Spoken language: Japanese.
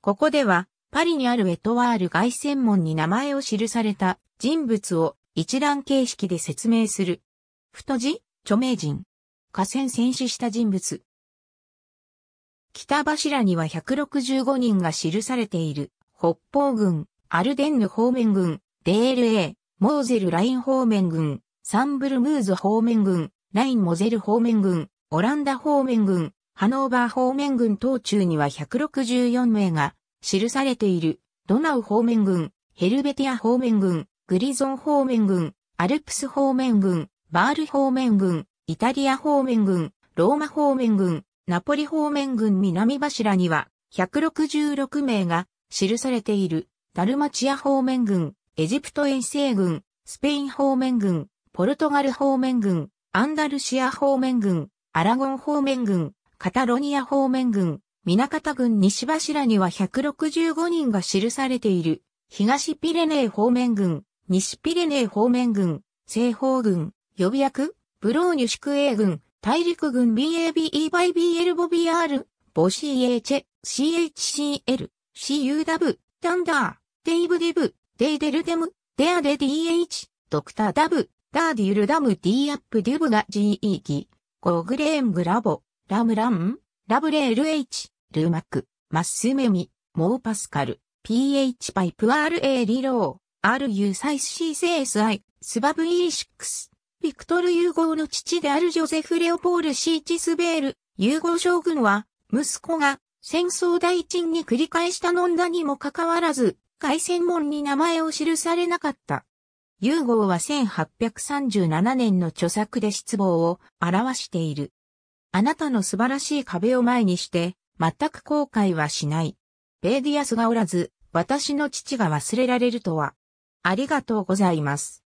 ここでは、パリにあるエトワール凱旋門に名前を記された人物を一覧形式で説明する。太字、著名人。河川戦死した人物。北柱には165人が記されている。北方軍、アルデンヌ方面軍、DLA、モーゼルライン方面軍、サンブルムーズ方面軍、ラインモゼル方面軍、オランダ方面軍、ハノーバー方面軍等中には164名が記されている。ドナウ方面軍、ヘルベティア方面軍、グリゾン方面軍、アルプス方面軍、バール方面軍、イタリア方面軍、ローマ方面軍、ナポリ方面軍南柱には166名が記されている。ダルマチア方面軍、エジプト遠征軍、スペイン方面軍、ポルトガル方面軍、アンダルシア方面軍、アラゴン方面軍、カタロニア方面軍、南方軍西柱には165人が記されている。東ピレネー方面軍、西ピレネー方面軍、西方軍、予備役、ブローニュ宿営軍、大陸軍 BABE by BL ボ BR、ボ CH、CHCL、CUW、ダンダー、デイブデブ、デイデルデム、デアデ DH、ドクターダブ、ダーディルダム D アップデュブが GE ギ、ゴグレーングラボ、ラムラン、ラブレール H、ルーマック、マッスメミ、モーパスカル、PH パイプ RA リロー、RU サイス CCSI、スバブ E6、ビクトル融合の父であるジョゼフ・レオポール・シーチスベール、融合将軍は、息子が戦争大鎮に繰り返した飲んだにもかかわらず、凱旋門に名前を記されなかった。融合は1837年の著作で失望を表している。あなたの素晴らしい壁を前にして、全く後悔はしない。ベーディアスがおらず、私の父が忘れられるとは。ありがとうございます。